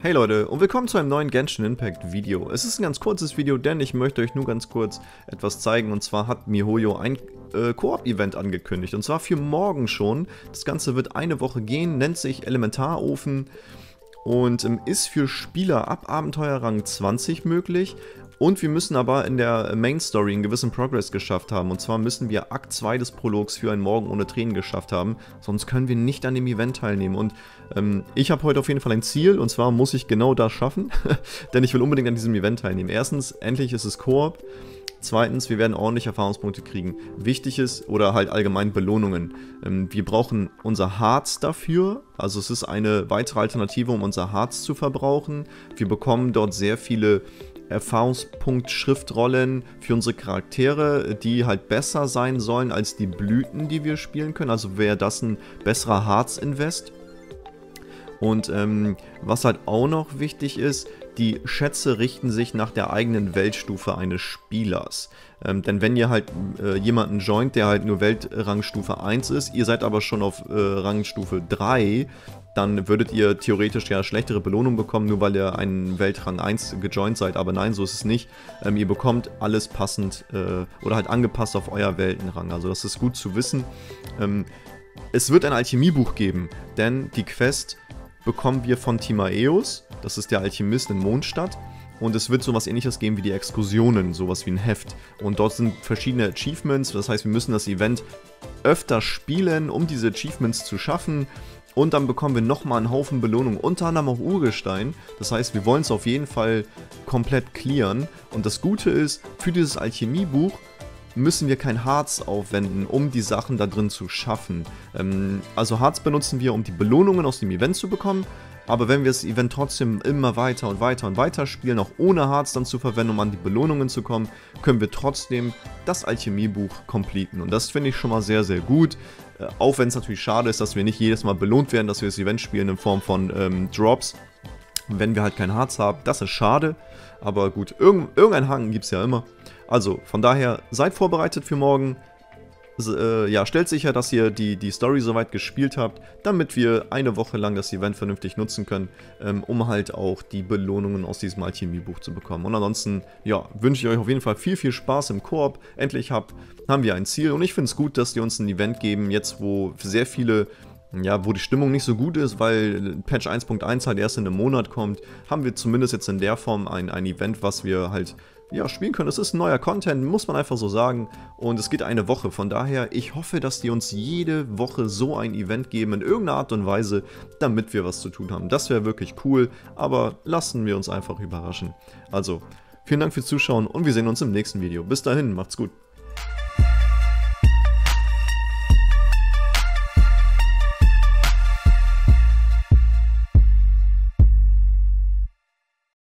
Hey Leute und willkommen zu einem neuen Genshin Impact Video. Es ist ein ganz kurzes Video, denn ich möchte euch nur ganz kurz etwas zeigen und zwar hat MiHoYo ein äh, Koop-Event angekündigt und zwar für morgen schon. Das Ganze wird eine Woche gehen, nennt sich Elementarofen und ähm, ist für Spieler ab Abenteuerrang 20 möglich und wir müssen aber in der Main Story einen gewissen Progress geschafft haben. Und zwar müssen wir Akt 2 des Prologs für einen Morgen ohne Tränen geschafft haben. Sonst können wir nicht an dem Event teilnehmen. Und ähm, ich habe heute auf jeden Fall ein Ziel. Und zwar muss ich genau das schaffen. Denn ich will unbedingt an diesem Event teilnehmen. Erstens, endlich ist es Koop. Zweitens, wir werden ordentlich Erfahrungspunkte kriegen. Wichtig ist, oder halt allgemein Belohnungen. Ähm, wir brauchen unser Harz dafür. Also es ist eine weitere Alternative, um unser Harz zu verbrauchen. Wir bekommen dort sehr viele Erfahrungspunkt-Schriftrollen für unsere Charaktere, die halt besser sein sollen als die Blüten, die wir spielen können. Also wäre das ein besserer Harz-Invest. Und ähm, was halt auch noch wichtig ist, die Schätze richten sich nach der eigenen Weltstufe eines Spielers. Ähm, denn wenn ihr halt äh, jemanden joint, der halt nur Weltrangstufe 1 ist, ihr seid aber schon auf äh, Rangstufe 3, dann würdet ihr theoretisch ja schlechtere Belohnung bekommen, nur weil ihr einen Weltrang 1 gejoint seid. Aber nein, so ist es nicht. Ähm, ihr bekommt alles passend äh, oder halt angepasst auf euer Weltenrang. Also das ist gut zu wissen. Ähm, es wird ein Alchemiebuch geben, denn die Quest bekommen wir von Timaeus. Das ist der Alchemist in Mondstadt. Und es wird sowas ähnliches geben wie die Exkursionen, sowas wie ein Heft. Und dort sind verschiedene Achievements, das heißt, wir müssen das Event öfter spielen, um diese Achievements zu schaffen. Und dann bekommen wir nochmal einen Haufen Belohnung, unter anderem auch Urgestein. Das heißt, wir wollen es auf jeden Fall komplett clearen. Und das Gute ist, für dieses Alchemiebuch müssen wir kein Harz aufwenden, um die Sachen da drin zu schaffen. Ähm, also Harz benutzen wir, um die Belohnungen aus dem Event zu bekommen. Aber wenn wir das Event trotzdem immer weiter und weiter und weiter spielen, auch ohne Harz dann zu verwenden, um an die Belohnungen zu kommen, können wir trotzdem das Alchemiebuch completen. Und das finde ich schon mal sehr, sehr gut. Äh, auch wenn es natürlich schade ist, dass wir nicht jedes Mal belohnt werden, dass wir das Event spielen in Form von ähm, Drops, wenn wir halt kein Harz haben. Das ist schade, aber gut, irgend, irgendein Haken gibt es ja immer. Also, von daher, seid vorbereitet für morgen äh, ja, stellt sicher, dass ihr die, die Story soweit gespielt habt, damit wir eine Woche lang das Event vernünftig nutzen können, ähm, um halt auch die Belohnungen aus diesem Alchemie-Buch zu bekommen. Und ansonsten, ja, wünsche ich euch auf jeden Fall viel, viel Spaß im Koop. Endlich hab, haben wir ein Ziel und ich finde es gut, dass die uns ein Event geben, jetzt wo sehr viele ja, wo die Stimmung nicht so gut ist, weil Patch 1.1 halt erst in einem Monat kommt, haben wir zumindest jetzt in der Form ein, ein Event, was wir halt ja, spielen können. Es ist neuer Content, muss man einfach so sagen. Und es geht eine Woche. Von daher, ich hoffe, dass die uns jede Woche so ein Event geben, in irgendeiner Art und Weise, damit wir was zu tun haben. Das wäre wirklich cool, aber lassen wir uns einfach überraschen. Also, vielen Dank fürs Zuschauen und wir sehen uns im nächsten Video. Bis dahin, macht's gut.